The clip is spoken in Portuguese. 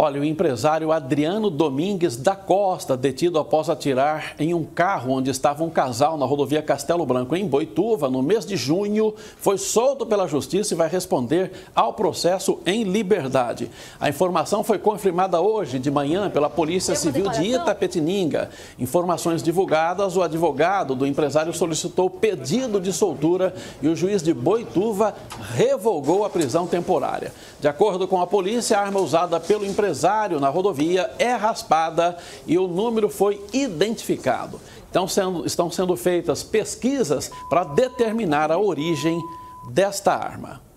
Olha, o empresário Adriano Domingues da Costa, detido após atirar em um carro onde estava um casal na rodovia Castelo Branco, em Boituva, no mês de junho, foi solto pela justiça e vai responder ao processo em liberdade. A informação foi confirmada hoje de manhã pela Polícia Civil de Itapetininga. Informações divulgadas, o advogado do empresário solicitou pedido de soltura e o juiz de Boituva revogou a prisão temporária. De acordo com a polícia, a arma usada pelo empresário empresário na rodovia é raspada e o número foi identificado. Então, sendo, estão sendo feitas pesquisas para determinar a origem desta arma.